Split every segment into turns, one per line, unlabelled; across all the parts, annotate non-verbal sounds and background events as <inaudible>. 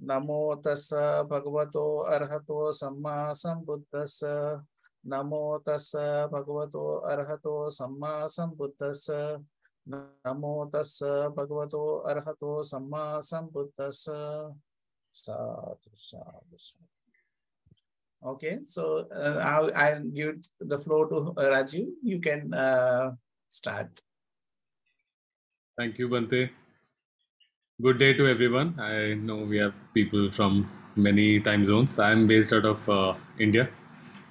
नमो तस्स भगवतो अरहतो सम्मा नमो तस्स भगवतो अरहतो सम्मा नमो तस्स भगवतो अरहतो सम्मा साधु साधु Okay, so uh, I'll, I'll give the floor to uh, Rajiv. You can uh, start.
Thank you, Bante. Good day to everyone. I know we have people from many time zones. I'm based out of uh, India.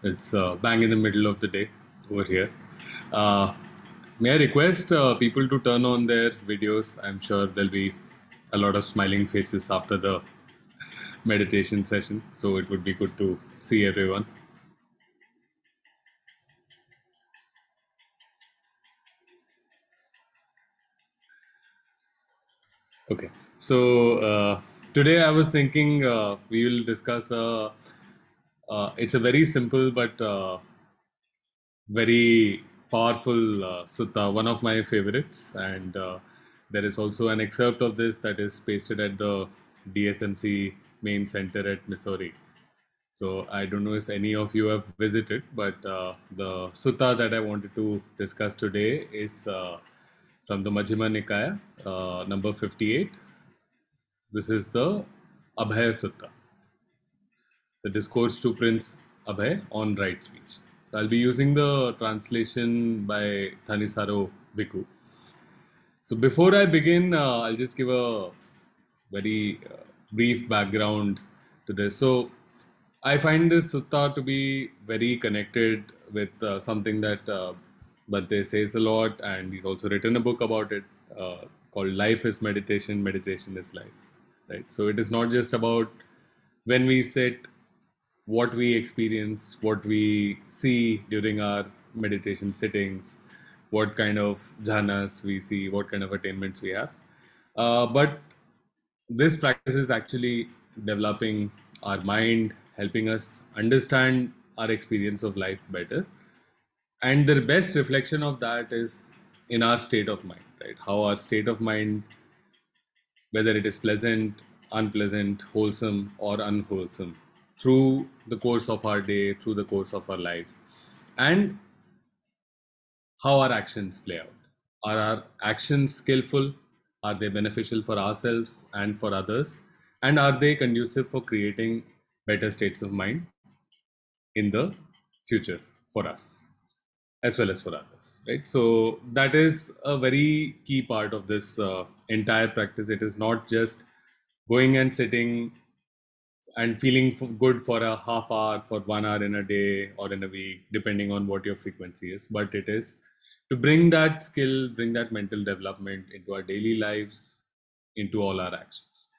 It's uh, bang in the middle of the day over here. Uh, may I request uh, people to turn on their videos? I'm sure there'll be a lot of smiling faces after the <laughs> meditation session. So it would be good to see everyone. Okay, so uh, today I was thinking uh, we will discuss. Uh, uh, it's a very simple but uh, very powerful uh, sutta, one of my favorites, and uh, there is also an excerpt of this that is pasted at the DSMC main center at Missouri. So I don't know if any of you have visited, but uh, the sutta that I wanted to discuss today is uh, from the Majjhima Nikaya, uh, number 58. This is the Abhaya Sutta, the discourse to Prince Abhay on right speech. So I'll be using the translation by Thanisaro Bhikkhu. So before I begin, uh, I'll just give a very uh, brief background to this. So I find this sutta to be very connected with uh, something that uh, Bhante says a lot, and he's also written a book about it uh, called "Life is Meditation, Meditation is Life." Right. So it is not just about when we sit, what we experience, what we see during our meditation sittings, what kind of jhanas we see, what kind of attainments we have, uh, but this practice is actually developing our mind, helping us understand our experience of life better. And the best reflection of that is in our state of mind, right? How our state of mind, whether it is pleasant, unpleasant, wholesome, or unwholesome, through the course of our day, through the course of our lives, and how our actions play out. Are our actions skillful? Are they beneficial for ourselves and for others? And are they conducive for creating better states of mind in the future for us as well as for others? Right. So that is a very key part of this uh, entire practice. It is not just going and sitting and feeling good for a half hour, for one hour in a day or in a week, depending on what your frequency is, but it is to bring that skill, bring that mental development into our daily lives, into all our actions.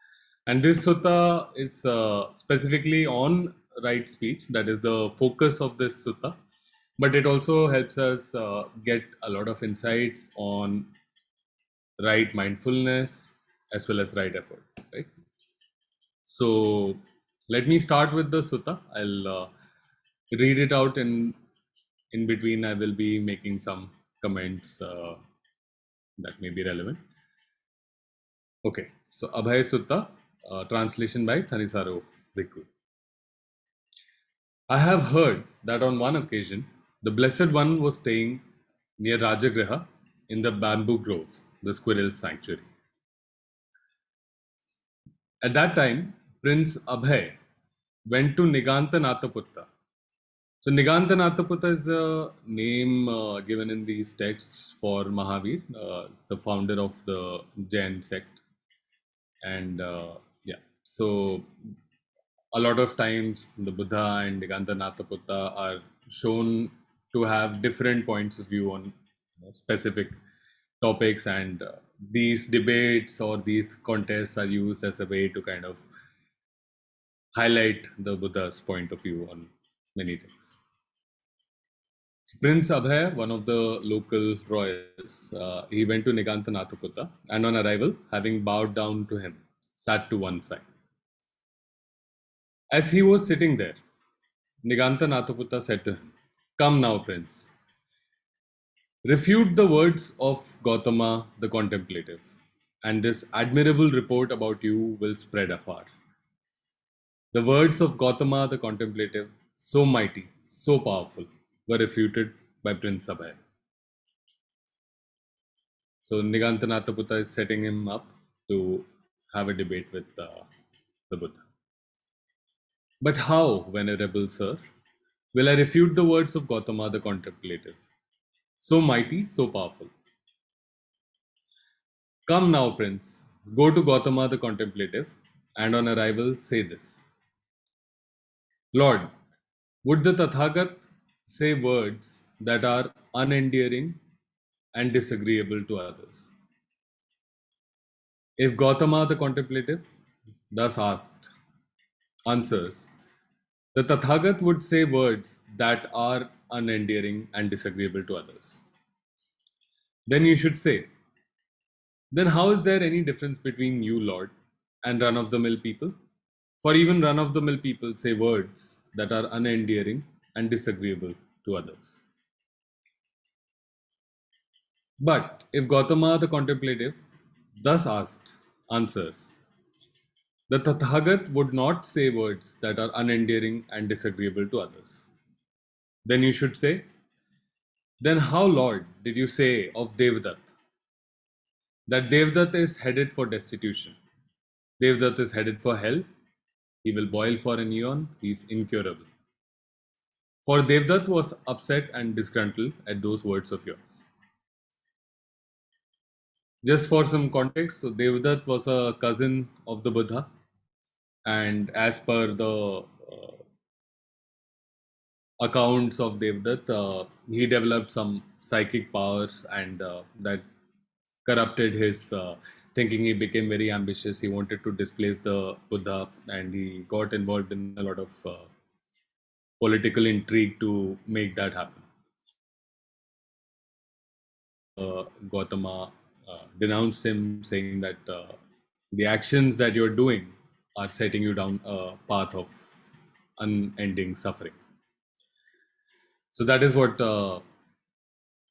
And this sutta is uh, specifically on right speech, that is the focus of this sutta. But it also helps us uh, get a lot of insights on right mindfulness as well as right effort. Right. So let me start with the sutta. I'll uh, read it out, and in between, I will be making some comments uh, that may be relevant. Okay, so Abhay Sutta, uh, translation by Thanisaro Bhikkhu. I have heard that on one occasion, the Blessed One was staying near Rajagriha in the bamboo grove, the squirrel sanctuary. At that time, Prince Abhay went to Nigantanataputta. So Nigantanataputta is the name uh, given in these texts for Mahavir, uh, the founder of the Jain sect. And uh, yeah, so a lot of times the Buddha and Nigantanataputta are shown to have different points of view on you know, specific topics and uh, these debates or these contests are used as a way to kind of highlight the Buddha's point of view on many things. So Prince Abhay, one of the local royals, uh, he went to Nigantanataputta and on arrival, having bowed down to him, sat to one side. As he was sitting there, Nigantanataputta said to him, Come now, Prince. Refute the words of Gautama the contemplative, and this admirable report about you will spread afar. The words of Gautama the contemplative, so mighty, so powerful, were refuted by Prince Abhay. So Nigantanataputta is setting him up to have a debate with uh, the Buddha. But how, venerable sir, will I refute the words of Gautama the contemplative? So mighty, so powerful. Come now, prince, go to Gautama the contemplative, and on arrival say this Lord, would the Tathagat say words that are unendearing and disagreeable to others? If Gautama the contemplative, thus asked, answers, the Tathagat would say words that are unendearing and disagreeable to others. Then you should say, then how is there any difference between you, Lord, and run of the mill people? For even run of the mill people say words that are unendearing and disagreeable to others. But if Gautama the contemplative, thus asked, answers, the Tathagat would not say words that are unendearing and disagreeable to others. Then you should say, Then how, Lord, did you say of Devdutt? That Devdutt is headed for destitution. Devdutt is headed for hell. He will boil for an eon. He is incurable. For Devdutt was upset and disgruntled at those words of yours. Just for some context, so Devdutt was a cousin of the Buddha, and as per the uh, accounts of Devdutt, uh, he developed some psychic powers, and uh, that corrupted his thinking. He became very ambitious. He wanted to displace the Buddha, and he got involved in a lot of political intrigue to make that happen. Uh, Gautama uh, denounced him, saying that uh, the actions that you're doing are setting you down a path of unending suffering. So that is what uh,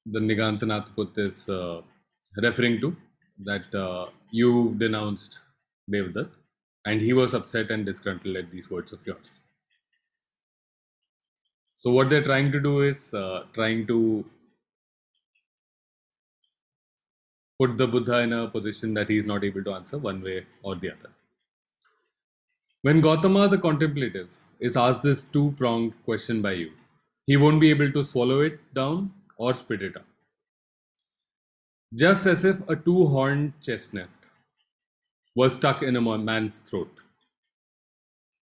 the Nigantanathaput is uh, referring to, that uh, you denounced Devdutt, and he was upset and disgruntled at these words of yours. So what they're trying to do is uh, trying to put the Buddha in a position that he is not able to answer one way or the other. When Gautama the contemplative is asked this two pronged question by you, he won't be able to swallow it down or spit it out. Just as if a two horned chestnut was stuck in a man's throat.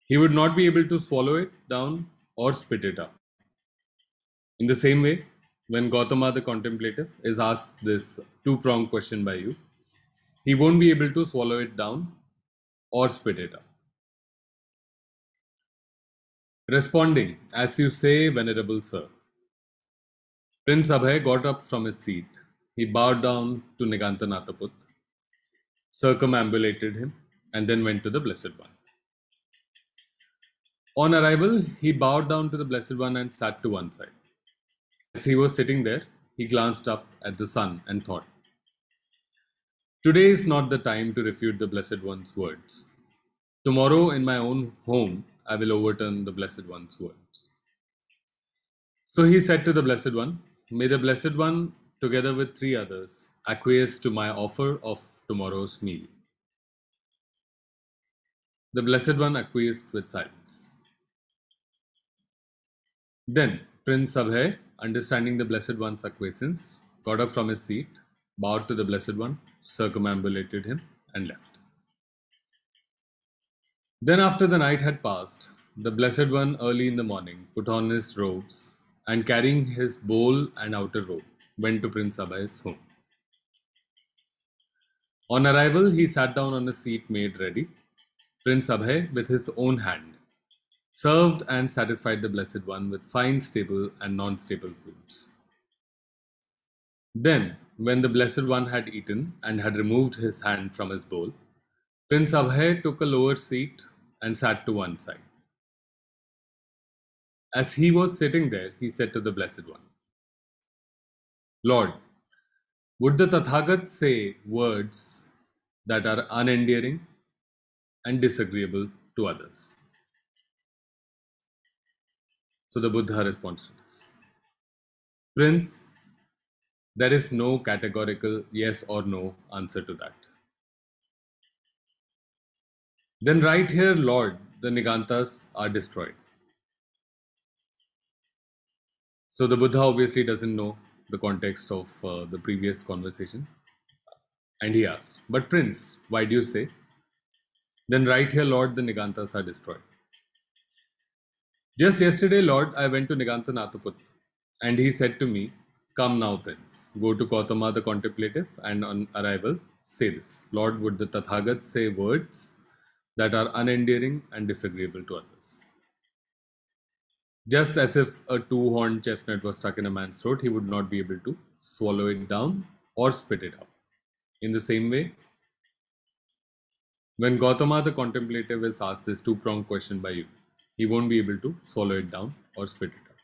He would not be able to swallow it down or spit it out. In the same way, when Gautama the contemplative is asked this two pronged question by you, he won't be able to swallow it down or spit it out. Responding, as you say, Venerable Sir. Prince Abhay got up from his seat. He bowed down to Nigantanathaput, circumambulated him, and then went to the Blessed One. On arrival, he bowed down to the Blessed One and sat to one side. As he was sitting there, he glanced up at the sun and thought, Today is not the time to refute the Blessed One's words. Tomorrow, in my own home, I will overturn the Blessed One's words. So he said to the Blessed One, May the Blessed One, together with three others, acquiesce to my offer of tomorrow's meal. The Blessed One acquiesced with silence. Then Prince Abhay, understanding the Blessed One's acquiescence, got up from his seat, bowed to the Blessed One, circumambulated him, and left. Then, after the night had passed, the Blessed One early in the morning put on his robes and carrying his bowl and outer robe went to Prince Abhay's home. On arrival, he sat down on a seat made ready. Prince Abhay, with his own hand, served and satisfied the Blessed One with fine stable and non stable foods. Then, when the Blessed One had eaten and had removed his hand from his bowl, Prince Abhay took a lower seat and sat to one side. As he was sitting there, he said to the Blessed One, Lord, would the Tathagat say words that are unendearing and disagreeable to others? So the Buddha responds to this Prince, there is no categorical yes or no answer to that. Then, right here, Lord, the Nigantas are destroyed. So the Buddha obviously doesn't know the context of uh, the previous conversation. And he asks, But Prince, why do you say? Then, right here, Lord, the Nigantas are destroyed. Just yesterday, Lord, I went to Niganta Nathaput, and he said to me, Come now, Prince, go to Gautama the contemplative, and on arrival, say this Lord, would the Tathagat say words that are unendearing and disagreeable to others? Just as if a two horned chestnut was stuck in a man's throat, he would not be able to swallow it down or spit it out. In the same way, when Gautama the contemplative is asked this two pronged question by you, he won't be able to swallow it down or spit it out.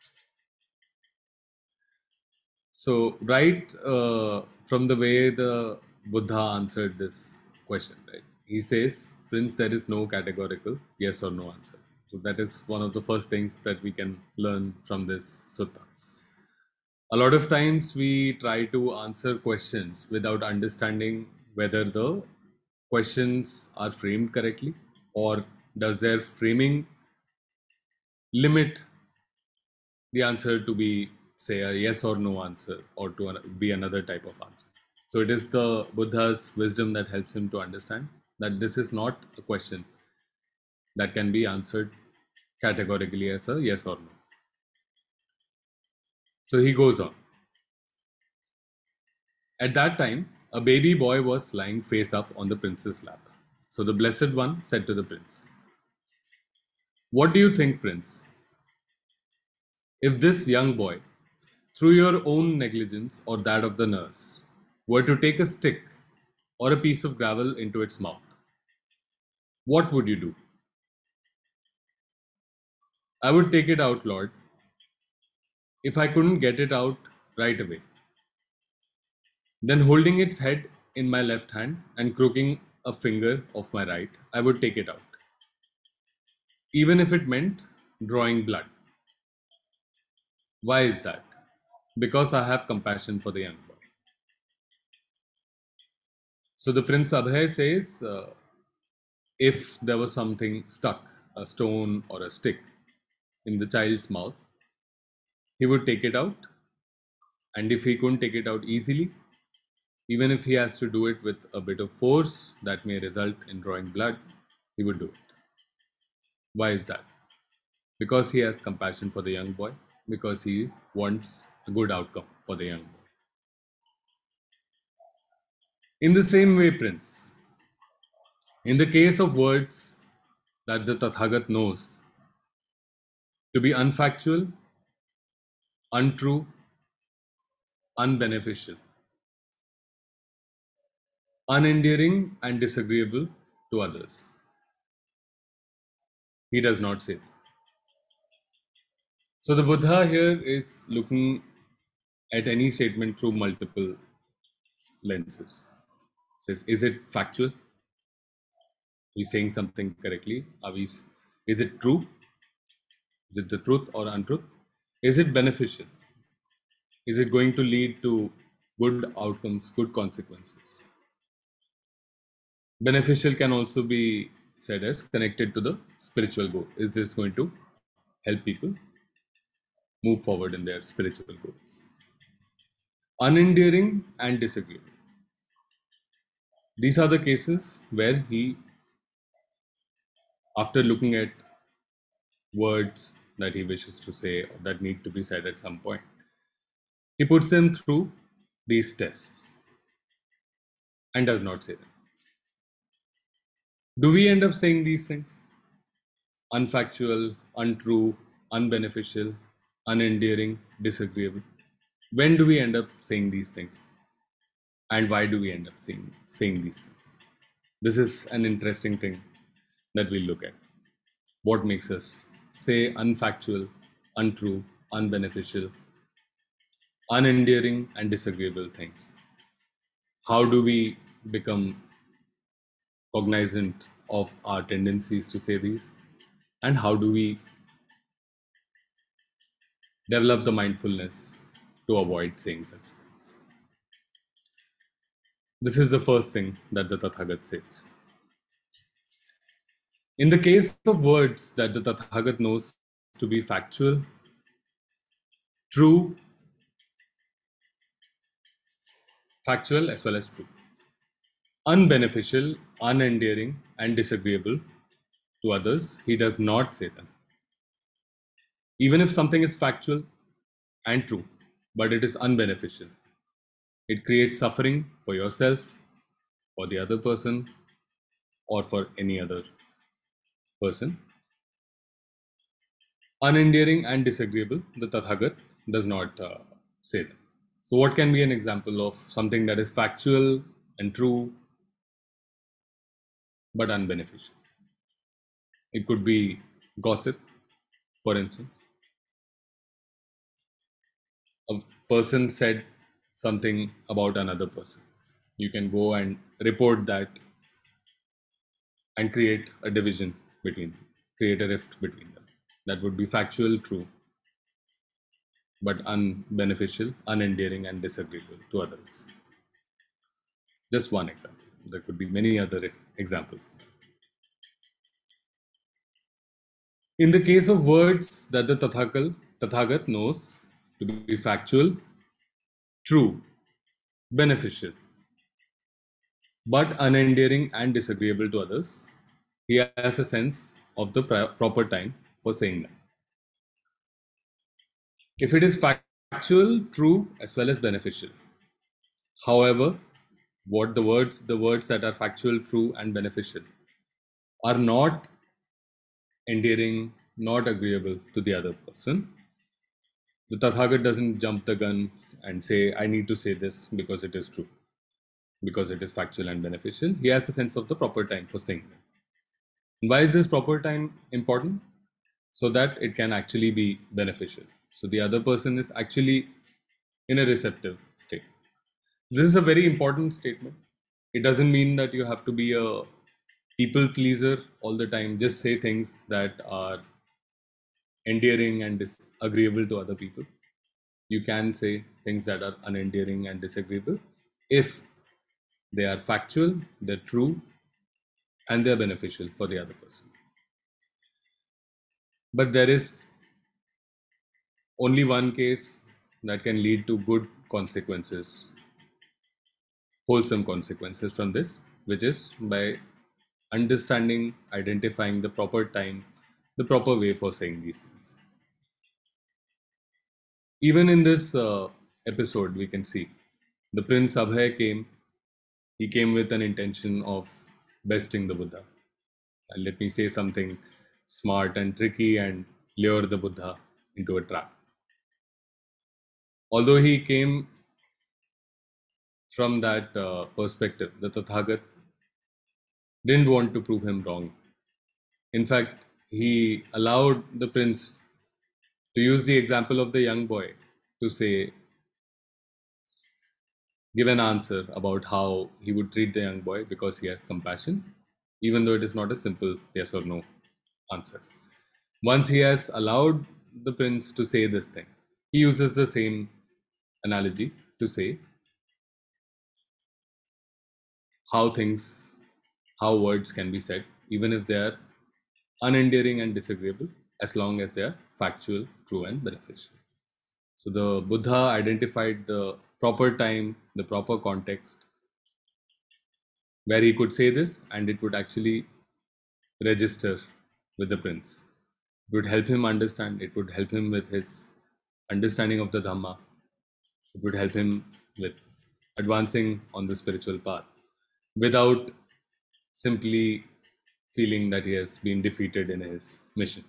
So, right uh, from the way the Buddha answered this question, right? He says, Prince, there is no categorical yes or no answer. So, that is one of the first things that we can learn from this sutta. A lot of times we try to answer questions without understanding whether the questions are framed correctly or does their framing limit the answer to be say a yes or no answer or to be another type of answer so it is the buddha's wisdom that helps him to understand that this is not a question that can be answered categorically as a yes or no. So he goes on. At that time a baby boy was lying face up on the prince's lap. So the blessed one said to the prince what do you think, Prince? If this young boy, through your own negligence or that of the nurse, were to take a stick or a piece of gravel into its mouth, what would you do? I would take it out, Lord, if I couldn't get it out right away. Then, holding its head in my left hand and crooking a finger of my right, I would take it out even if it meant drawing blood. Why is that? Because I have compassion for the young boy. So the Prince Abhay says uh, if there was something stuck, a stone or a stick, in the child's mouth, he would take it out. And if he couldn't take it out easily, even if he has to do it with a bit of force that may result in drawing blood, he would do it. Why is that? Because he has compassion for the young boy, because he wants a good outcome for the young boy. In the same way, Prince, in the case of words that the Tathagat knows to be unfactual, untrue, unbeneficial, unendearing, and disagreeable to others he does not say. So the Buddha here is looking at any statement through multiple lenses. Says, is it factual? He's saying something correctly. Are we, is it true? Is it the truth or untruth? Is it beneficial? Is it going to lead to good outcomes, good consequences? Beneficial can also be said as connected to the spiritual goal. Is this going to help people move forward in their spiritual goals? Unendearing and disagreeable. These are the cases where he, after looking at words that he wishes to say that need to be said at some point, he puts them through these tests and does not say them. Do we end up saying these things? Unfactual, untrue, unbeneficial, unendearing, disagreeable. When do we end up saying these things? And why do we end up saying, saying these things? This is an interesting thing that we look at. What makes us say unfactual, untrue, unbeneficial, unendearing, and disagreeable things? How do we become cognizant of our tendencies to say these and how do we develop the mindfulness to avoid saying such things. This is the first thing that the Tathagat says. In the case of words that the Tathagat knows to be factual, true, factual as well as true, unbeneficial, unendearing, and disagreeable to others, he does not say them. Even if something is factual and true, but it is unbeneficial, it creates suffering for yourself, for the other person, or for any other person. Unendearing and disagreeable, the Tathagat does not uh, say them. So, what can be an example of something that is factual and true but unbeneficial? It could be gossip, for instance. A person said something about another person. You can go and report that and create a division between create a rift between them. That would be factual, true, but unbeneficial, unendearing, and disagreeable to others. Just one example. There could be many other examples. In the case of words that the Tathakal, Tathagat knows to be factual, true, beneficial, but unendearing and disagreeable to others, he has a sense of the proper time for saying that. If it is factual, true, as well as beneficial. However, what the words, the words that are factual, true, and beneficial are not endearing, not agreeable to the other person. The Tathagat doesn't jump the gun and say, I need to say this because it is true, because it is factual and beneficial. He has a sense of the proper time for saying that. Why is this proper time important? So that it can actually be beneficial. So the other person is actually in a receptive state. This is a very important statement. It doesn't mean that you have to be a people pleaser all the time. Just say things that are endearing and disagreeable to other people. You can say things that are unendearing and disagreeable if they are factual, they're true, and they're beneficial for the other person. But there is only one case that can lead to good consequences, wholesome consequences from this, which is by understanding, identifying the proper time, the proper way for saying these things. Even in this uh, episode, we can see the Prince Abhay came, he came with an intention of besting the Buddha. And let me say something smart and tricky and lure the Buddha into a trap. Although he came from that uh, perspective, the Tathagat didn't want to prove him wrong. In fact, he allowed the prince to use the example of the young boy to say, give an answer about how he would treat the young boy because he has compassion, even though it is not a simple yes or no answer. Once he has allowed the prince to say this thing, he uses the same analogy to say how things how words can be said, even if they are unendearing and disagreeable, as long as they are factual, true, and beneficial. So the Buddha identified the proper time, the proper context where he could say this, and it would actually register with the prince. It would help him understand, it would help him with his understanding of the Dhamma, it would help him with advancing on the spiritual path without simply feeling that he has been defeated in his mission.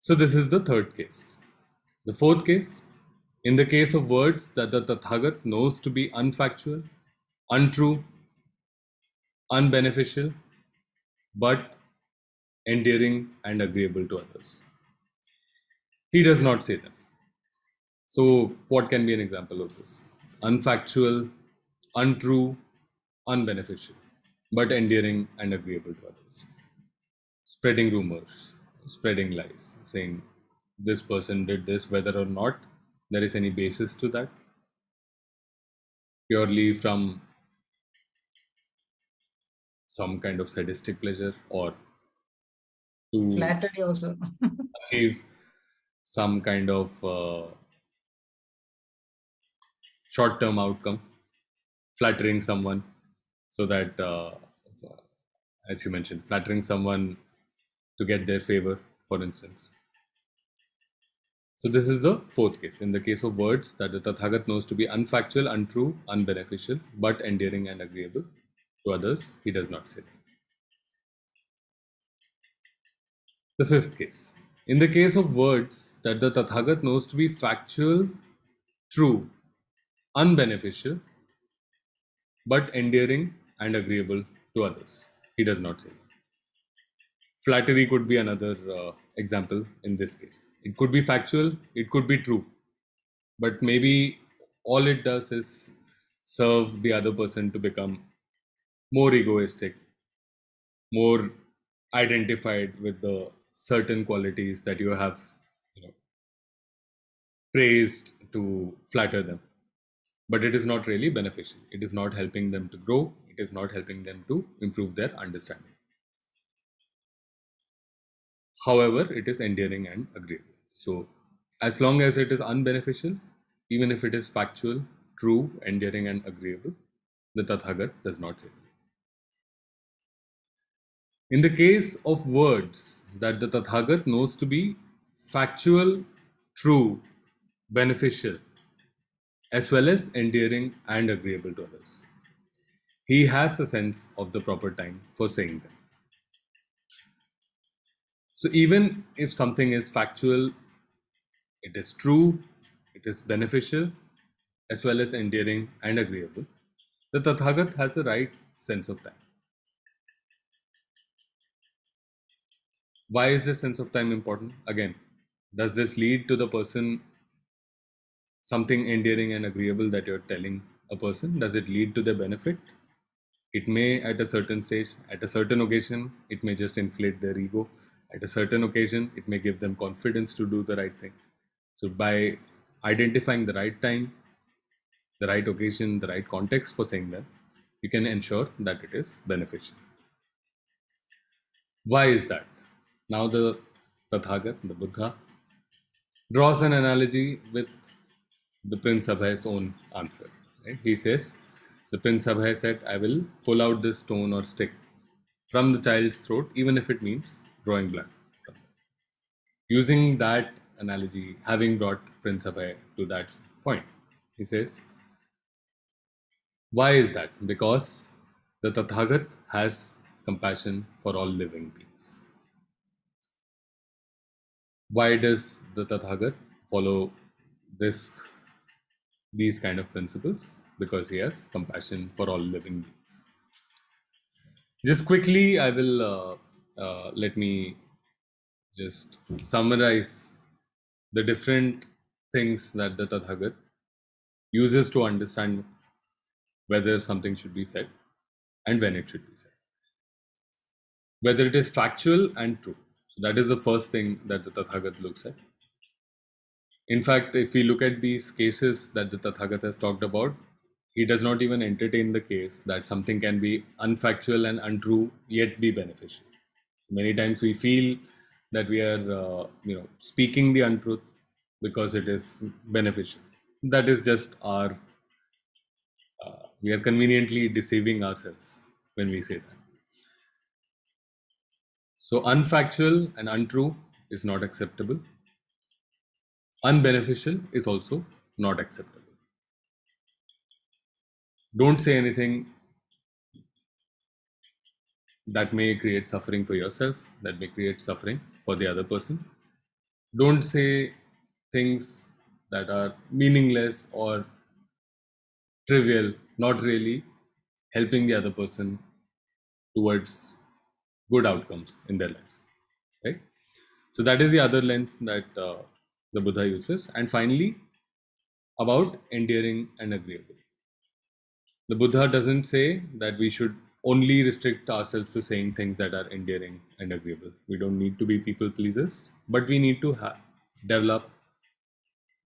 So, this is the third case. The fourth case, in the case of words that the Tathagat knows to be unfactual, untrue, unbeneficial, but endearing and agreeable to others. He does not say them. So, what can be an example of this? Unfactual, untrue, unbeneficial, but endearing and agreeable to others. Spreading rumors, spreading lies, saying this person did this, whether or not there is any basis to that, purely from some kind of sadistic pleasure or to
Flattery also. <laughs>
achieve some kind of uh, short term outcome, flattering someone so that, uh, as you mentioned, flattering someone to get their favor, for instance. So, this is the fourth case. In the case of words that the Tathagat knows to be unfactual, untrue, unbeneficial, but endearing and agreeable to others, he does not say. The fifth case. In the case of words that the Tathagat knows to be factual, true, unbeneficial, but endearing and agreeable to others, he does not say. Flattery could be another uh, example in this case. It could be factual, it could be true, but maybe all it does is serve the other person to become more egoistic, more identified with the certain qualities that you have you know, praised to flatter them. But it is not really beneficial. It is not helping them to grow. It is not helping them to improve their understanding. However, it is endearing and agreeable. So, as long as it is unbeneficial, even if it is factual, true, endearing, and agreeable, the Tathagat does not say. In the case of words that the Tathagat knows to be factual, true, beneficial, as well as endearing and agreeable to others, he has a sense of the proper time for saying them. So, even if something is factual, it is true, it is beneficial, as well as endearing and agreeable, the Tathagat has the right sense of time. Why is this sense of time important? Again, does this lead to the person something endearing and agreeable that you're telling a person? Does it lead to their benefit? It may, at a certain stage, at a certain occasion, it may just inflate their ego. At a certain occasion, it may give them confidence to do the right thing. So, by identifying the right time, the right occasion, the right context for saying that, you can ensure that it is beneficial. Why is that? Now, the Tathagat, the Buddha, draws an analogy with the Prince Abhay's own answer. Right? He says, The Prince Abhay said, I will pull out this stone or stick from the child's throat, even if it means drawing blood. Using that analogy, having brought Prince Abhay to that point, he says, Why is that? Because the Tathagat has compassion for all living beings. Why does the Tathagat follow this these kind of principles? Because he has compassion for all living beings. Just quickly, I will uh, uh, let me just summarize the different things that the Tathagat uses to understand whether something should be said and when it should be said. Whether it is factual and true. So that is the first thing that the Tathagat looks at. In fact, if we look at these cases that the Tathagat has talked about, he does not even entertain the case that something can be unfactual and untrue yet be beneficial. Many times we feel that we are, uh, you know, speaking the untruth because it is beneficial. That is just our, uh, we are conveniently deceiving ourselves when we say that. So, unfactual and untrue is not acceptable. Unbeneficial is also not acceptable. Don't say anything that may create suffering for yourself, that may create suffering for the other person. Don't say things that are meaningless or trivial, not really helping the other person towards good outcomes in their lives. Right? So, that is the other lens that uh, the Buddha uses. And finally, about endearing and agreeable. The Buddha doesn't say that we should only restrict ourselves to saying things that are endearing and agreeable. We don't need to be people pleasers, but we need to ha- develop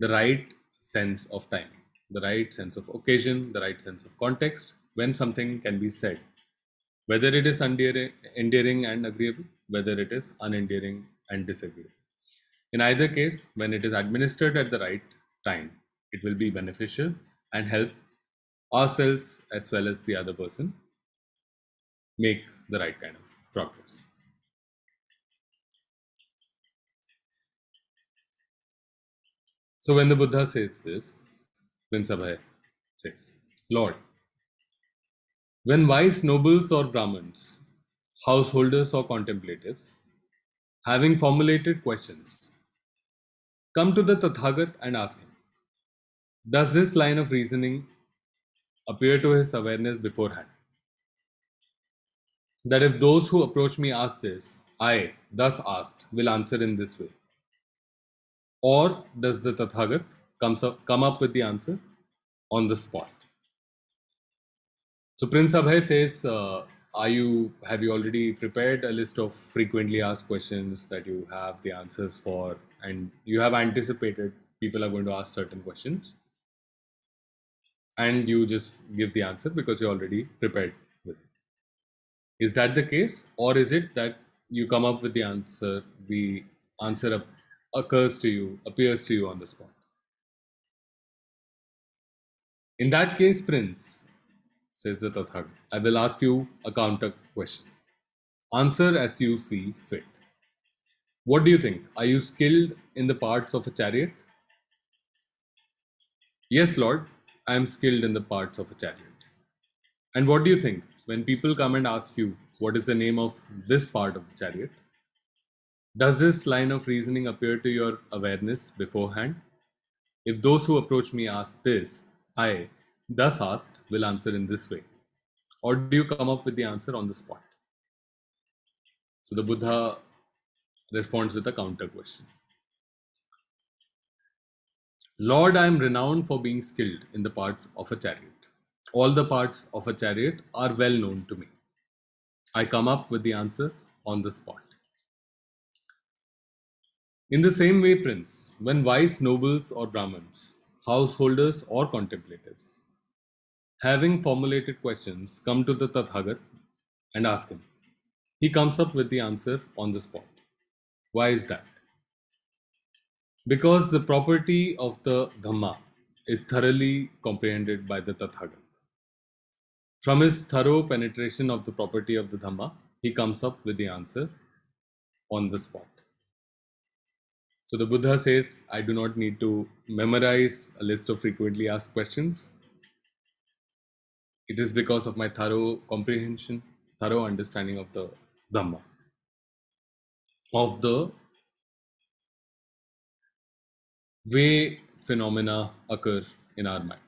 the right sense of timing, the right sense of occasion, the right sense of context when something can be said, whether it is endearing, endearing and agreeable, whether it is unendearing and disagreeable. In either case, when it is administered at the right time, it will be beneficial and help ourselves as well as the other person make the right kind of progress. So when the Buddha says this, Prince Abhay says, Lord, when wise nobles or Brahmins, householders or contemplatives, having formulated questions, come to the Tathagat and ask him, Does this line of reasoning appear to his awareness beforehand? That if those who approach me ask this, I, thus asked, will answer in this way. Or does the Tathagat comes up, come up with the answer on the spot? So Prince Abhay says, uh, are you have you already prepared a list of frequently asked questions that you have the answers for and you have anticipated people are going to ask certain questions and you just give the answer because you're already prepared is that the case or is it that you come up with the answer the answer occurs to you appears to you on the spot in that case prince says the Tathagat. I will ask you a counter question. Answer as you see fit. What do you think? Are you skilled in the parts of a chariot? Yes, Lord, I am skilled in the parts of a chariot. And what do you think? When people come and ask you, what is the name of this part of the chariot? Does this line of reasoning appear to your awareness beforehand? If those who approach me ask this, I, thus asked, will answer in this way? Or do you come up with the answer on the spot? So the Buddha responds with a counter question. Lord, I am renowned for being skilled in the parts of a chariot. All the parts of a chariot are well known to me. I come up with the answer on the spot. In the same way, Prince, when wise nobles or Brahmins, householders or contemplatives, having formulated questions, come to the Tathagat and ask him. He comes up with the answer on the spot. Why is that? Because the property of the Dhamma is thoroughly comprehended by the Tathagat. From his thorough penetration of the property of the Dhamma, he comes up with the answer on the spot. So the Buddha says, I do not need to memorize a list of frequently asked questions. It is because of my thorough comprehension, thorough understanding of the Dhamma, of the way phenomena occur in our minds.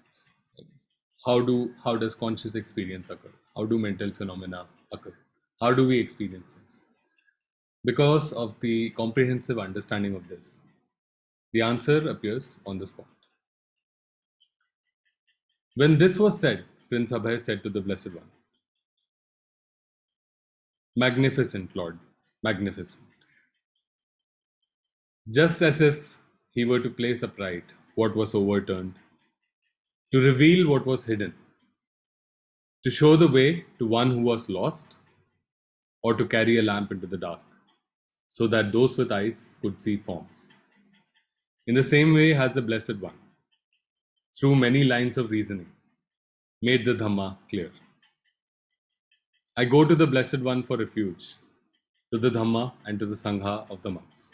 How do how does conscious experience occur? How do mental phenomena occur? How do we experience things Because of the comprehensive understanding of this, the answer appears on the spot. When this was said, Prince Abhay said to the Blessed One, Magnificent, Lord, magnificent. Just as if he were to place upright what was overturned, to reveal what was hidden, to show the way to one who was lost, or to carry a lamp into the dark, so that those with eyes could see forms. In the same way has the Blessed One, through many lines of reasoning, made the Dhamma clear. I go to the Blessed One for refuge, to the Dhamma and to the Sangha of the monks.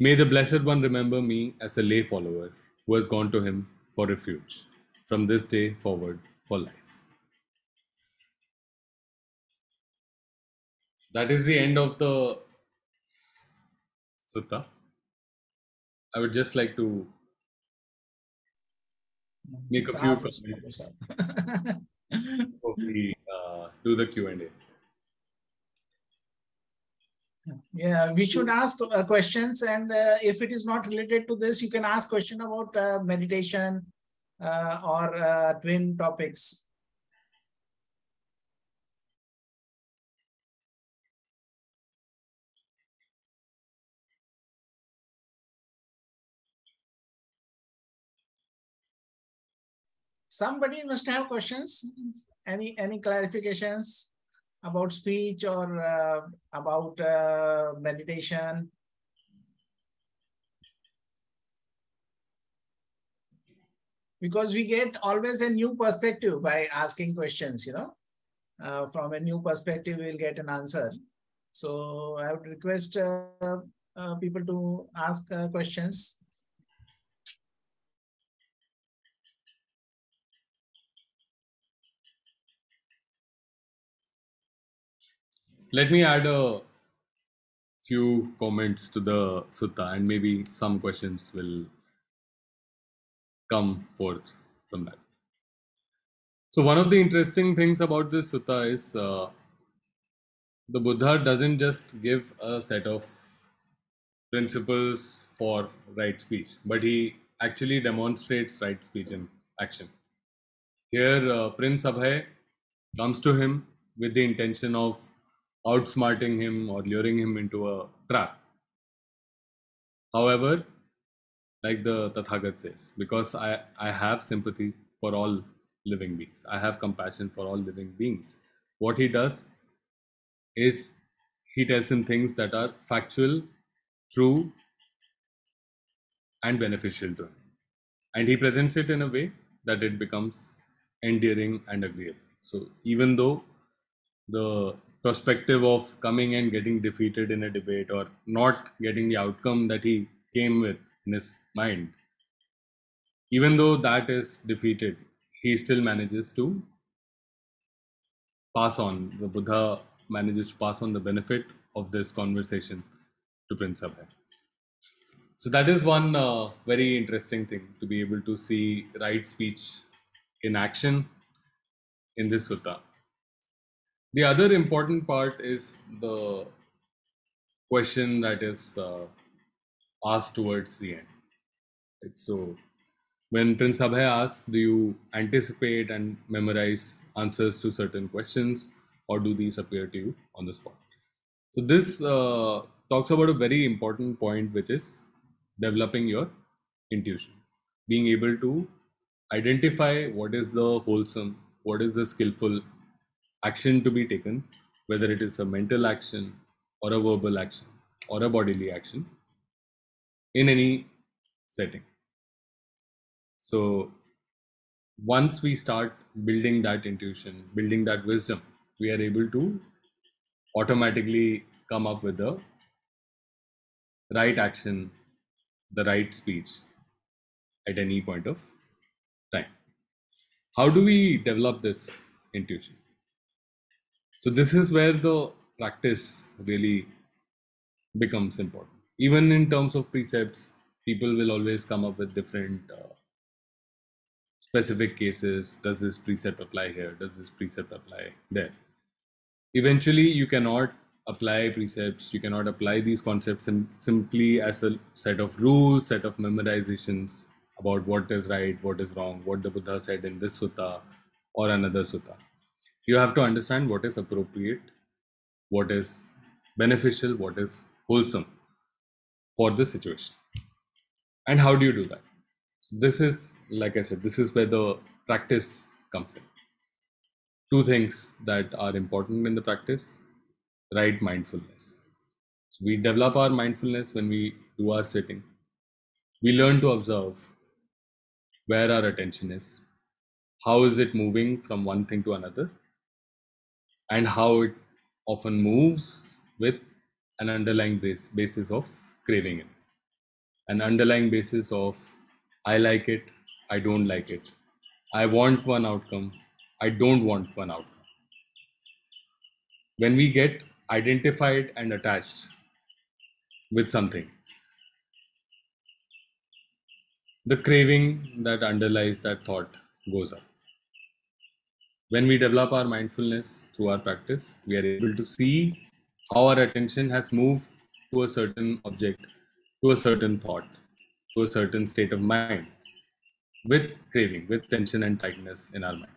May the Blessed One remember me as a lay follower who has gone to him for refuge from this day forward for life. So that is the end of the sutta. I would just like to make a few comments before we uh, do the Q and A
yeah we should ask uh, questions and uh, if it is not related to this you can ask question about uh, meditation uh, or uh, TWIM topics. Somebody must have questions. Any any clarifications? About speech or uh, about uh, meditation? Because we get always a new perspective by asking questions, you know. Uh, from a new perspective, we'll get an answer. So I would request uh, uh, people to ask uh, questions.
Let me add a few comments to the sutta, and maybe some questions will come forth from that. So, one of the interesting things about this sutta is uh, the Buddha doesn't just give a set of principles for right speech, but he actually demonstrates right speech in action. Here, uh, Prince Abhay comes to him with the intention of outsmarting him or luring him into a trap. However, like the Tathagat says, because I, I have sympathy for all living beings, I have compassion for all living beings. What he does is he tells him things that are factual, true, and beneficial to him. And he presents it in a way that it becomes endearing and agreeable. So even though the perspective of coming and getting defeated in a debate or not getting the outcome that he came with in his mind, even though that is defeated, he still manages to pass on. The Buddha manages to pass on the benefit of this conversation to Prince Abhay. So that is one uh, very interesting thing to be able to see right speech in action in this sutta. The other important part is the question that is uh, asked towards the end. So when Prince Abhay asks, do you anticipate and memorize answers to certain questions or do these appear to you on the spot? So this uh, talks about a very important point, which is developing your intuition, being able to identify what is the wholesome, what is the skillful action to be taken, whether it is a mental action or a verbal action or a bodily action in any setting. So once we start building that intuition, building that wisdom, we are able to automatically come up with the right action, the right speech at any point of time. How do we develop this intuition? So, this is where the practice really becomes important. Even in terms of precepts, people will always come up with different uh, specific cases. Does this precept apply here? Does this precept apply there? Eventually, you cannot apply precepts you cannot apply these concepts sim- simply as a set of rules set of memorizations about what is right what is wrong what the buddha said in this sutta or another sutta you have to understand what is appropriate what is beneficial what is wholesome for the situation and how do you do that this is like i said this is where the practice comes in two things that are important in the practice right mindfulness. So we develop our mindfulness when we do our sitting. We learn to observe where our attention is, how is it moving from one thing to another, and how it often moves with an underlying base, basis of craving it, an underlying basis of I like it, I don't like it, I want one outcome, I don't want one outcome. When we get identified and attached with something. The craving that underlies that thought goes up. When we develop our mindfulness through our practice, we are able to see how our attention has moved to a certain object, to a certain thought, to a certain state of mind with craving, with tension and tightness in our mind.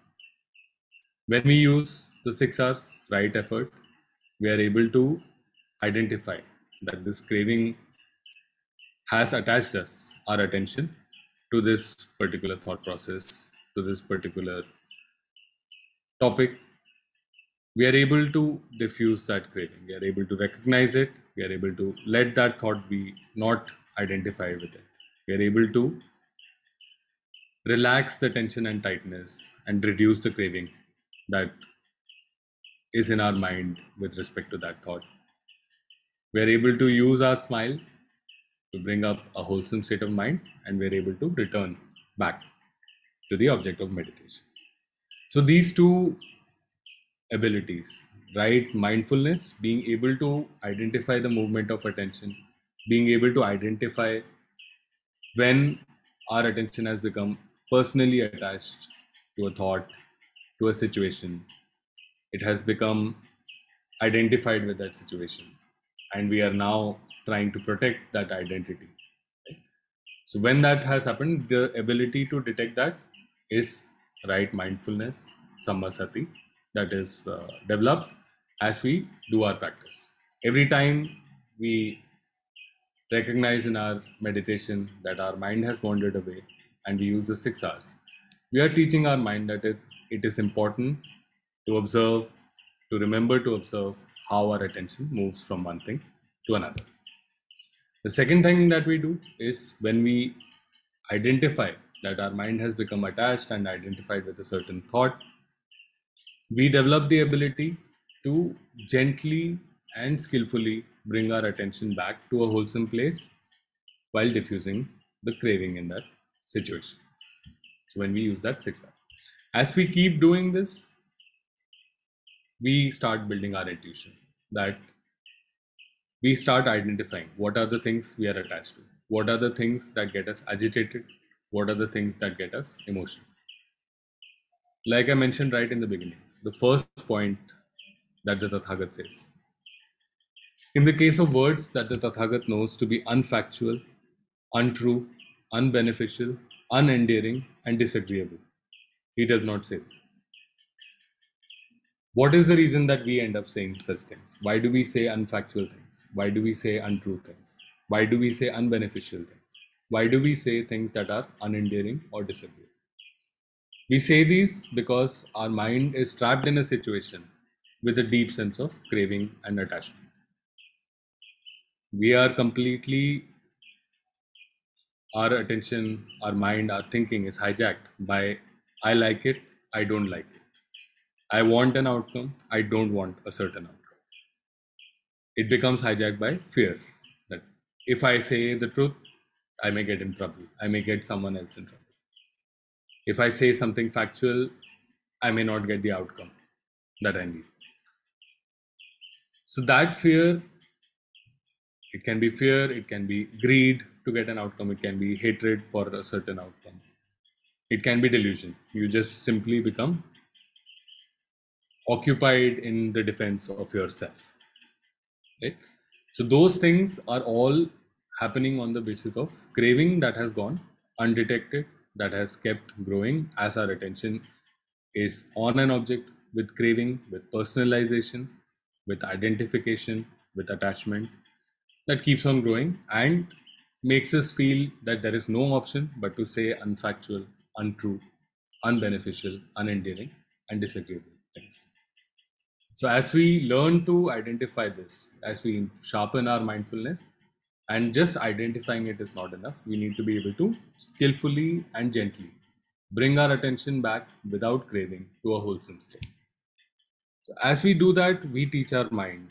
When we use the six R's right effort, we are able to identify that this craving has attached us, our attention, to this particular thought process, to this particular topic, we are able to diffuse that craving. We are able to recognize it. We are able to let that thought be not identified with it. We are able to relax the tension and tightness and reduce the craving that is in our mind with respect to that thought. We are able to use our smile to bring up a wholesome state of mind and we're able to return back to the object of meditation. So, these two abilities, right? Mindfulness, being able to identify the movement of attention, being able to identify when our attention has become personally attached to a thought, to a situation, it has become identified with that situation and we are now trying to protect that identity so when that has happened the ability to detect that is right mindfulness samasati that is uh, developed as we do our practice every time we recognize in our meditation that our mind has wandered away and we use the six R's we are teaching our mind that it, it is important to observe to remember to observe how our attention moves from one thing to another. The second thing that we do is when we identify that our mind has become attached and identified with a certain thought, we develop the ability to gently and skillfully bring our attention back to a wholesome place while diffusing the craving in that situation. So when we use that six R. As we keep doing this, we start building our intuition that we start identifying what are the things we are attached to what are the things that get us agitated what are the things that get us emotional like i mentioned right in the beginning the first point that the tathagat says in the case of words that the tathagat knows to be unfactual untrue unbeneficial unendearing and disagreeable he does not say what is the reason that we end up saying such things? Why do we say unfactual things? Why do we say untrue things? Why do we say unbeneficial things? Why do we say things that are unendearing or disagreeable? We say these because our mind is trapped in a situation with a deep sense of craving and attachment. We are completely, our attention, our mind, our thinking is hijacked by I like it, I don't like it. I want an outcome, I don't want a certain outcome. It becomes hijacked by fear that if I say the truth, I may get in trouble, I may get someone else in trouble. If I say something factual, I may not get the outcome that I need. So, that fear, it can be fear, it can be greed to get an outcome, it can be hatred for a certain outcome, it can be delusion. You just simply become occupied in the defense of yourself right so those things are all happening on the basis of craving that has gone undetected that has kept growing as our attention is on an object with craving with personalization with identification with attachment that keeps on growing and makes us feel that there is no option but to say unfactual untrue unbeneficial unendearing and disagreeable things. So, as we learn to identify this, as we sharpen our mindfulness, and just identifying it is not enough, we need to be able to skillfully and gently bring our attention back without craving to a wholesome state. So, as we do that, we teach our mind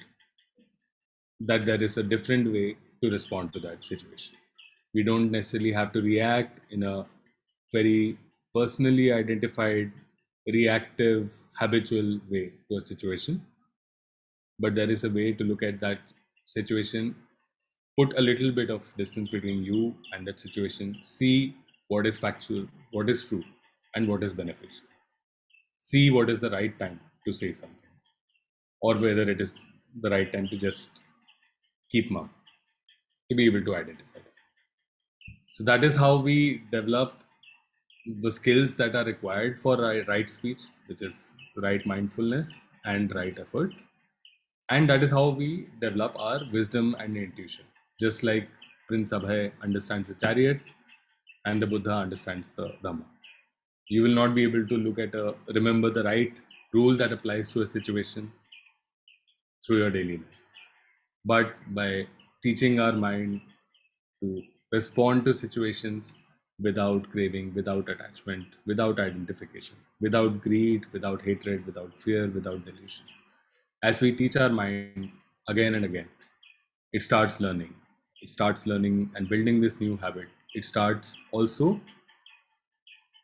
that there is a different way to respond to that situation. We don't necessarily have to react in a very personally identified reactive, habitual way to a situation. But there is a way to look at that situation, put a little bit of distance between you and that situation, see what is factual, what is true, and what is beneficial. See what is the right time to say something, or whether it is the right time to just keep mum, to be able to identify that. So that is how we develop the skills that are required for right speech, which is right mindfulness and right effort. And that is how we develop our wisdom and intuition. Just like Prince Abhay understands the chariot and the Buddha understands the Dhamma. you will not be able to look at a remember the right rule that applies to a situation through your daily life but by teaching our mind to respond to situations without craving without attachment without identification without greed without hatred without fear without delusion as we teach our mind again and again it starts learning it starts learning and building this new habit. It starts also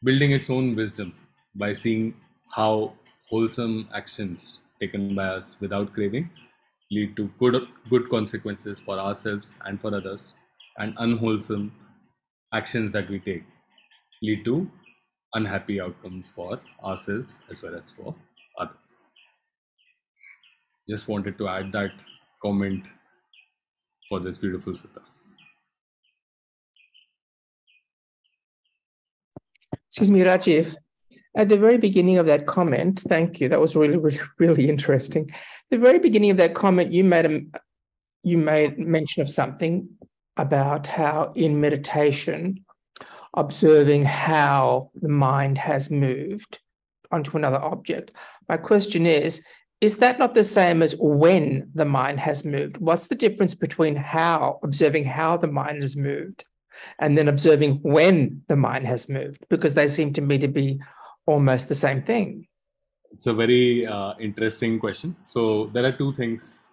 building its own wisdom by seeing how wholesome actions taken by us without craving lead to good good consequences for ourselves and for others and unwholesome actions that we take lead to unhappy outcomes for ourselves as well as for others. Just wanted to add that comment for this beautiful sutta
Excuse me, Rajiv. At the very beginning of that comment, thank you. That was really, really, <laughs> really interesting. the very beginning of that comment, you made a, you made mention of something about how in meditation, observing how the mind has moved onto another object. My question is, is that not the same as when the mind has moved? What's the difference between how, observing how the mind has moved, and then observing when the mind has moved? Because they seem to me to be almost the same thing.
It's a very uh, interesting question. So, there are two things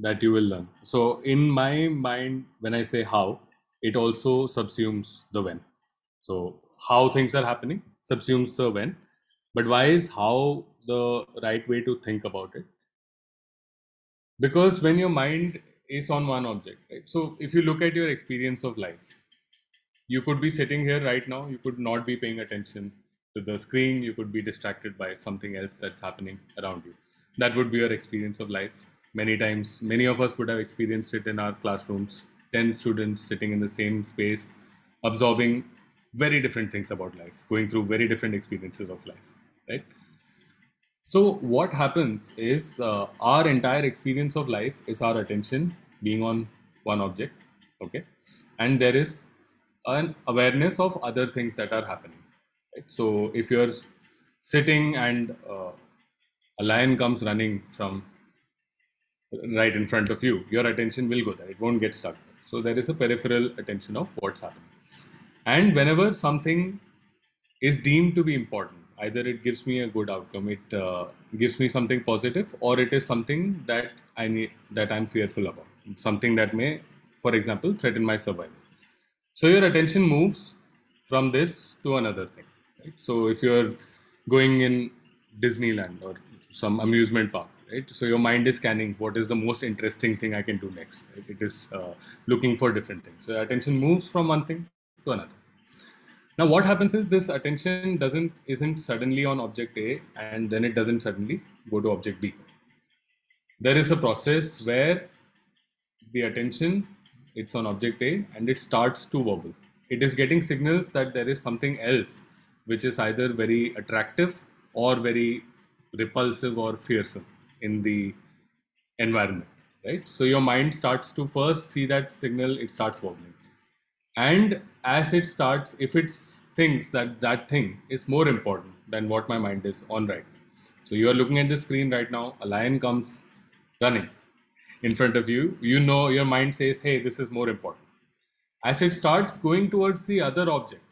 that you will learn. So, in my mind, when I say how, it also subsumes the when. So, how things are happening subsumes the when. But why is how the right way to think about it? Because when your mind is on one object, right? So, if you look at your experience of life, you could be sitting here right now, you could not be paying attention to the screen, you could be distracted by something else that's happening around you. That would be your experience of life many times many of us would have experienced it in our classrooms 10 students sitting in the same space absorbing very different things about life going through very different experiences of life right so what happens is uh, our entire experience of life is our attention being on one object okay and there is an awareness of other things that are happening right so if you're sitting and uh, a lion comes running from right in front of you, your attention will go there. It won't get stuck. So there is a peripheral attention of what's happening. And whenever something is deemed to be important, either it gives me a good outcome, it uh, gives me something positive, or it is something that I need that I'm fearful about, something that may, for example, threaten my survival. So your attention moves from this to another thing. Right? So if you're going in Disneyland or some amusement park, right? So your mind is scanning what is the most interesting thing I can do next. Right? It is uh, looking for different things. So attention moves from one thing to another. Now what happens is this attention doesn't isn't suddenly on object A and then it doesn't suddenly go to object B. There is a process where the attention it's on object A and it starts to wobble. It is getting signals that there is something else which is either very attractive or very repulsive or fearsome in the environment right so your mind starts to first see that signal it starts wobbling and as it starts if it thinks that that thing is more important than what my mind is on right now. So you are looking at the screen right now a lion comes running in front of you. You know your mind says hey this is more important. As it starts going towards the other object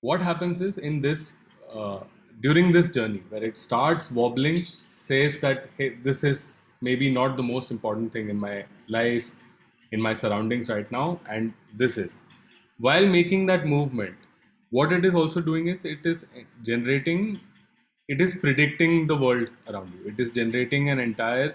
what happens is in this uh, during this journey where it starts wobbling says that hey this is maybe not the most important thing in my life in my surroundings right now and this is. While making that movement what it is also doing is it is generating it is predicting the world around you. It is generating an entire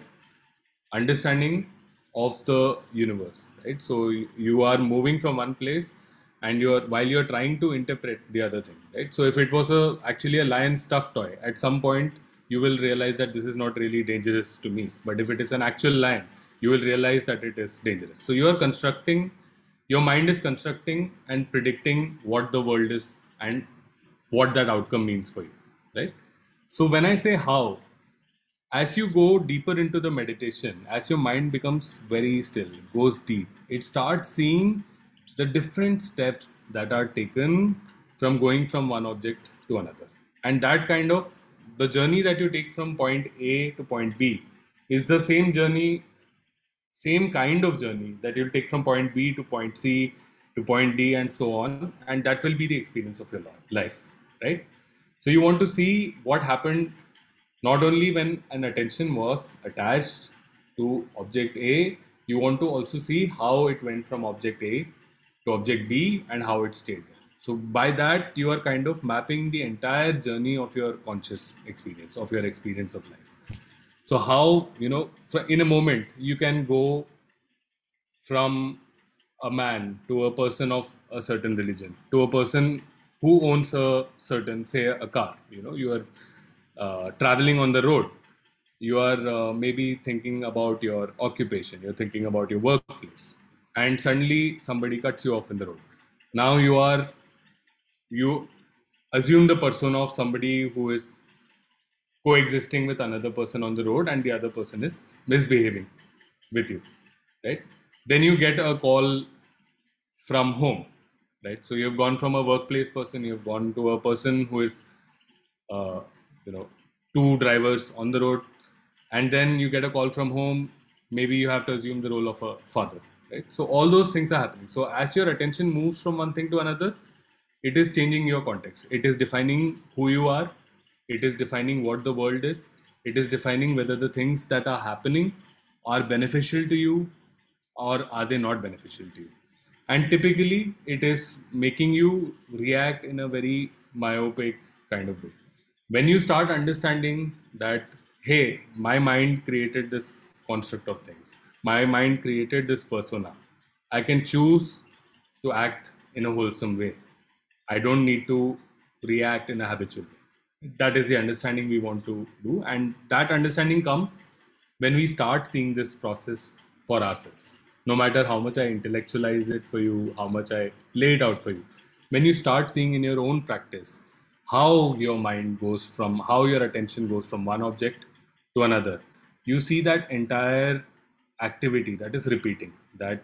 understanding of the universe right? So you are moving from one place and you're while you're trying to interpret the other thing right? So if it was a actually a lion stuffed toy at some point you will realize that this is not really dangerous to me. But if it is an actual lion you will realize that it is dangerous so you are constructing your mind is constructing and predicting what the world is and what that outcome means for you right so when i say how as you go deeper into the meditation as your mind becomes very still goes deep it starts seeing the different steps that are taken from going from one object to another. And that kind of the journey that you take from point A to point B is the same journey, same kind of journey that you'll take from point B to point C to point D and so on. And that will be the experience of your life, right? So you want to see what happened not only when an attention was attached to object A, you want to also see how it went from object A to object B and how it stayed there. So by that, you are kind of mapping the entire journey of your conscious experience, of your experience of life. So how, you know, in a moment, you can go from a man to a person of a certain religion to a person who owns a certain, say, a car. You know, you are uh, traveling on the road. You are uh, maybe thinking about your occupation. You're thinking about your workplace, and suddenly somebody cuts you off in the road. Now you are you assume the persona of somebody who is coexisting with another person on the road and the other person is misbehaving with you right? Then you get a call from home right? So you've gone from a workplace person you've gone to a person who is uh, you know two drivers on the road and then you get a call from home maybe you have to assume the role of a father right? So all those things are happening. So as your attention moves from one thing to another it is changing your context. It is defining who you are it is defining what the world is. It is defining whether the things that are happening are beneficial to you or are they not beneficial to you. And typically it is making you react in a very myopic kind of way. When you start understanding that hey my mind created this construct of things. My mind created this persona. I can choose to act in a wholesome way. I don't need to react in a habitual way. That is the understanding we want to do. And that understanding comes when we start seeing this process for ourselves. No matter how much I intellectualize it for you, how much I lay it out for you. When you start seeing in your own practice how your mind goes from, how your attention goes from one object to another, you see that entire activity that is repeating. That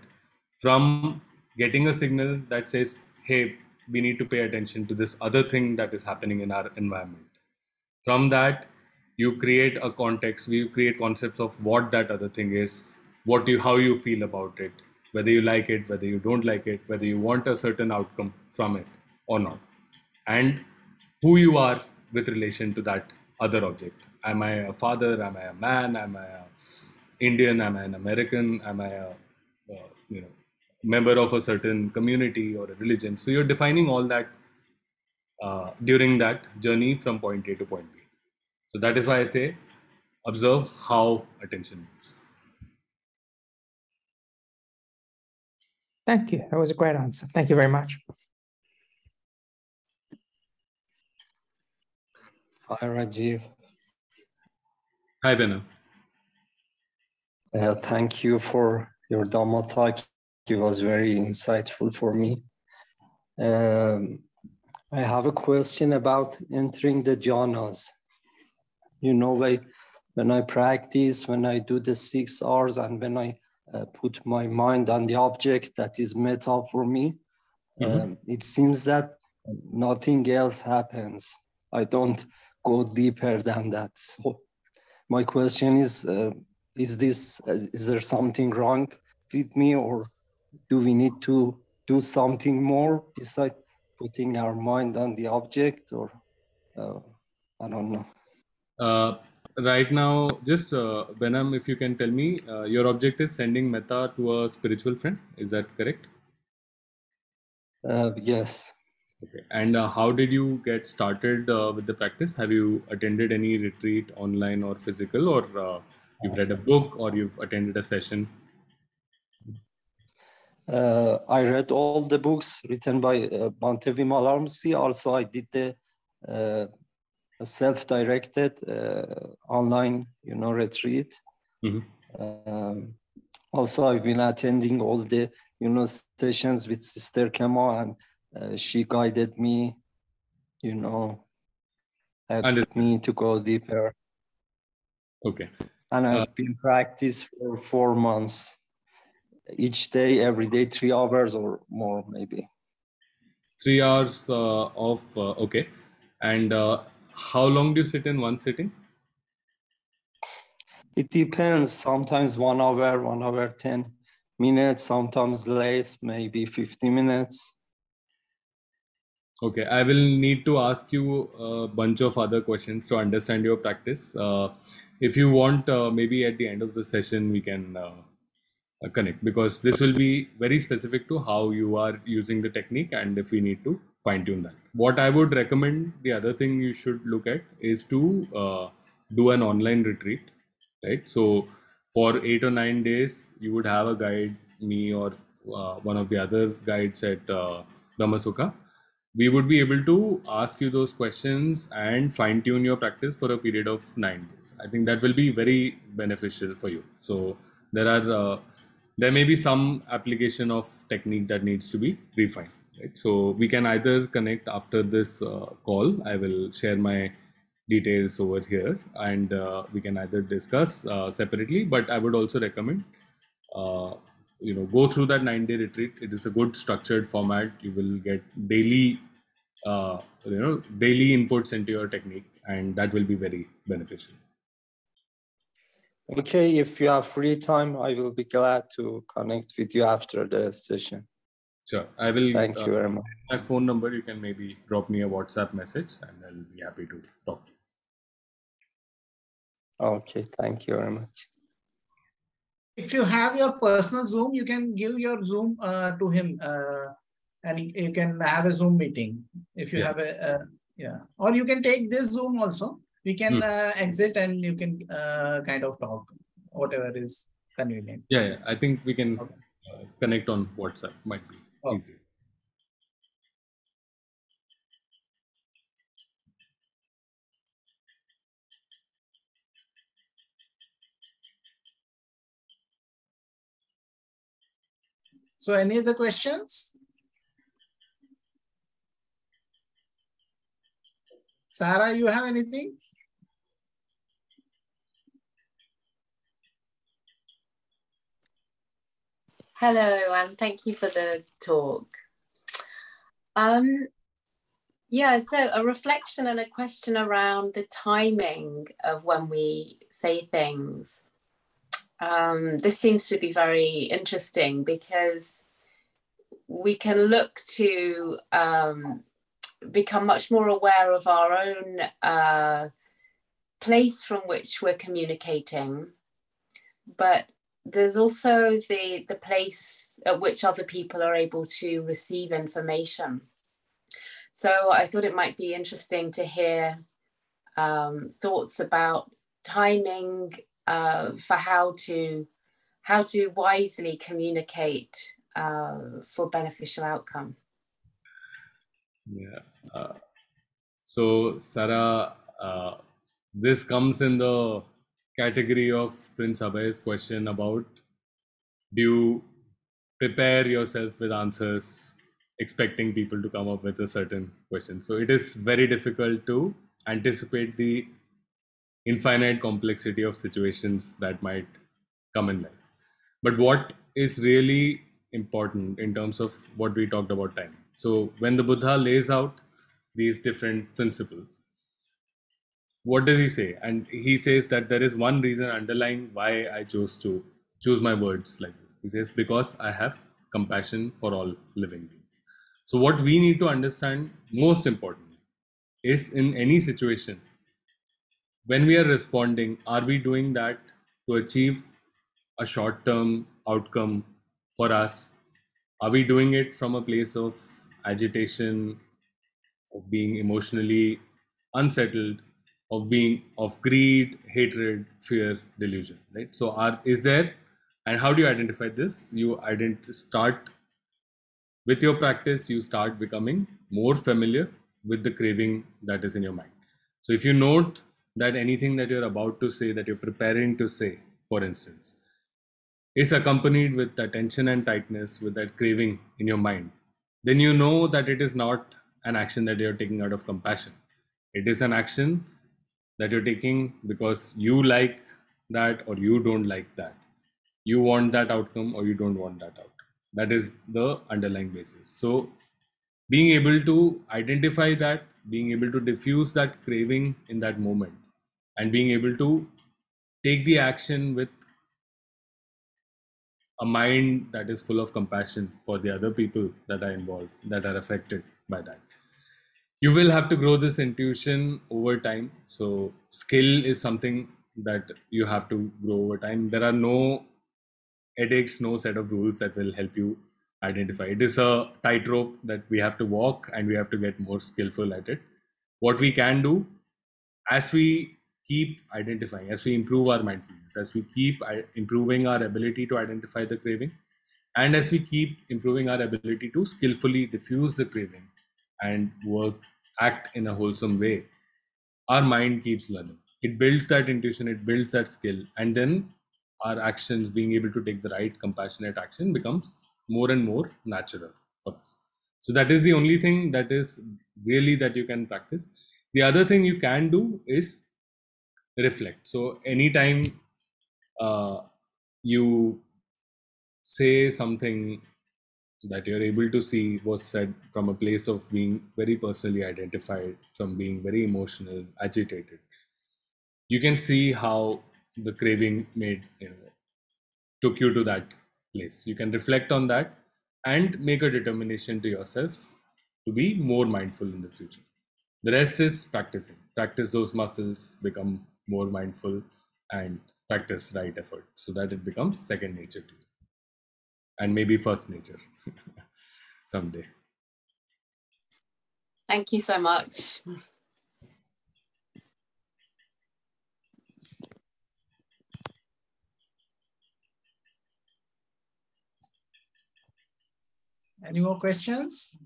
from getting a signal that says, hey, we need to pay attention to this other thing that is happening in our environment. From that, you create a context, you create concepts of what that other thing is, what you how you feel about it, whether you like it, whether you don't like it, whether you want a certain outcome from it or not, and who you are with relation to that other object. Am I a father? Am I a man? Am I a Indian? Am I an American? Am I a, uh, you know member of a certain community or a religion. So you're defining all that uh, during that journey from point A to point B. So that is why I say observe how attention moves.
Thank you. That was a great answer. Thank you very much.
Hi, Rajiv.
Hi, Benham.
Uh, thank you for your Dhamma talk it was very insightful for me. Um, I have a question about entering the jhanas. You know, like when I practice, when I do the six R's, and when I uh, put my mind on the object that is metta for me, mm-hmm. um, it seems that nothing else happens. I don't go deeper than that. So, my question is: uh, Is this? Uh, is there something wrong with me, or do we need to do something more besides putting our mind on the object or uh, i don't know.
Uh, right now just uh, benham if you can tell me uh, your object is sending metta to a spiritual friend. Is that correct?
Uh, yes.
Okay. And uh, how did you get started uh, with the practice? Have you attended any retreat online or physical or you've read a book or you've attended a session
uh, I read all the books written by uh, Bhante Vimalaramsi. Also, I did the uh, self-directed uh, online, you know, retreat. Mm-hmm. Um, also, I've been attending all the, you know, sessions with Sister Khema, and uh, she guided me, you know, helped me to go deeper.
Okay.
And I've uh, been practice for four months each day, every day, three hours or more, maybe.
Three hours uh, of uh, okay, And uh, how long do you sit in one sitting?
It depends. Sometimes one hour, one hour, 10 minutes, sometimes less, maybe 50 minutes.
Okay, I will need to ask you a bunch of other questions to understand your practice. Uh, if you want, uh, maybe at the end of the session, we can uh, uh, connect because this will be very specific to how you are using the technique and if we need to fine tune that. What I would recommend, the other thing you should look at is to uh, do an online retreat, right? So for eight or nine days, you would have a guide, me or uh, one of the other guides at uh, we would be able to ask you those questions and fine tune your practice for a period of nine days. I think that will be very beneficial for you. So there are uh, there may be some application of technique that needs to be refined. Right? So we can either connect after this uh, call. I will share my details over here, and uh, we can either discuss uh, separately. But I would also recommend uh, you know go through that nine day retreat it is a good structured format you will get daily uh, you know daily inputs into your technique and that will be very beneficial
Okay, if you have free time, I will be glad to connect with you after the session.
sure i will
Thank
uh,
you very much.
my phone number you can maybe drop me a whatsapp message and i'll be happy to talk to you
Okay, thank you very much.
If you have your personal Zoom, you can give your Zoom uh, to him uh, and you- you can have a Zoom meeting if you
Yeah.
have a, uh, yeah. Or you can take this Zoom also. We can uh, exit and you can uh, kind of talk, whatever is convenient.
yeah, yeah i think we can
Okay.
uh, connect on whatsapp might be
Okay.
easier
So any other questions? Sarah, you have anything?
Hello, and thank you for the talk. Um, yeah, so a reflection and a question around the timing of when we say things. Um, this seems to be very interesting because we can look to um, become much more aware of our own uh, place from which we're communicating, but there's also the the place at which other people are able to receive information so i thought it might be interesting to hear um, thoughts about timing uh, for how to how to wisely communicate uh, for beneficial outcome
Yeah. Uh, so, Sarah, uh, this comes in the category of Prince Abhay's question about do you prepare yourself with answers expecting people to come up with a certain question? So, it is very difficult to anticipate the infinite complexity of situations that might come in life. But what is really important in terms of what we talked about time? So, when the Buddha lays out these different principles, what does he say? And he says that there is one reason underlying why I chose to choose my words like this. He says, because I have compassion for all living beings. So, what we need to understand most importantly is in any situation, when we are responding, are we doing that to achieve a short term outcome for us? Are we doing it from a place of agitation, of being emotionally unsettled, of being of greed, hatred, fear, delusion, right? So, are is there, and how do you identify this? You ident- start with your practice. You start becoming more familiar with the craving that is in your mind. So, if you note that anything that you're about to say, that you're preparing to say, for instance, is accompanied with that tension and tightness, with that craving in your mind, then you know that it is not an action that you're taking out of compassion. It is an action that you're taking because you like that or you don't like that. You want that outcome or you don't want that outcome. That is the underlying basis. So, being able to identify that being able to diffuse that craving in that moment and being able to take the action with a mind that is full of compassion for the other people that are involved that are affected by that you will have to grow this intuition over time. So skill is something that you have to grow over time. There are no edicts no set of rules that will help you identify. It is a tightrope that we have to walk and we have to get more skillful at it. What we can do as we keep identifying, as we improve our mindfulness, as we keep uh, improving our ability to identify the craving, and as we keep improving our ability to skillfully diffuse the craving and work, act in a wholesome way, our mind keeps learning. It builds that intuition, it builds that skill, and then our actions, being able to take the right compassionate action, becomes more and more natural for us. So that is the only thing that is really that you can practice. The other thing you can do is reflect so anytime uh, you say something that you're able to see was said from a place of being very personally identified from being very emotional agitated. You can see how the craving made you know took you to that place. You can reflect on that and make a determination to yourself to be more mindful in the future. The rest is practicing. Practice those muscles become more mindful and practice right effort so that it becomes second nature to you and maybe first nature <laughs> someday.
Thank you so much.
Any more questions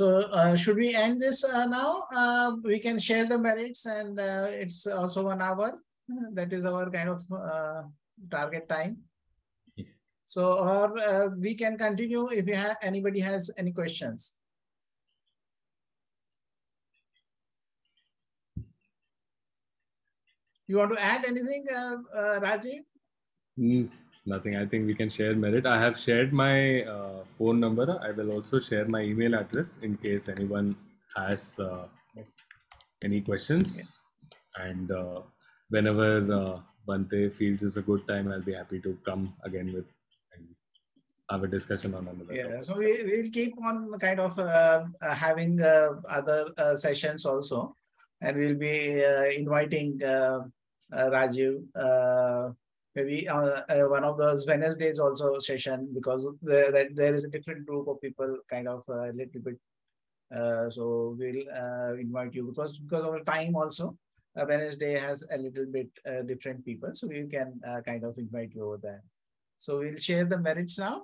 So uh, should we end this uh, now? Uh, we can share the merits and uh, it's also one hour. That is our kind of uh, target time. So or uh, we can continue if you have anybody has any questions. You want to add anything, Rajiv?
Mm nothing. I think we can share merit. I have shared my uh, phone number. I will also share my email address in case anyone has uh, any questions. And uh, whenever uh, Bhante feels is a good time, I'll be happy to come again with and have a discussion on another.
Yeah, topic. so we will keep on kind of uh, uh, having uh, other sessions also, and we'll be inviting Rajiv maybe uh, uh, one of those Wednesdays also session because there, that there is a different group of people kind of a uh, little bit. Uh, so we'll uh, invite you because because of time also. Wednesday has a little bit different people, so we can kind of invite you over there. So we'll share the merits now.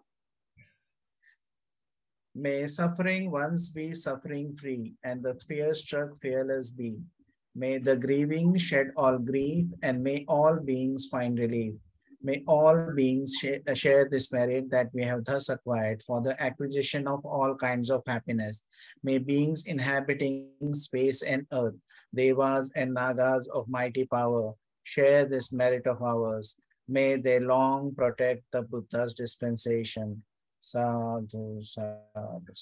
May suffering once be suffering free, and the fear struck fearless be. May the grieving shed all grief, and may all beings find relief. May all beings share, uh, share this merit that we have thus acquired for the acquisition of all kinds of happiness. May beings inhabiting space and earth, devas and nagas of mighty power, share this merit of ours. May they long protect the Buddha's dispensation. Sadhu, sadhu.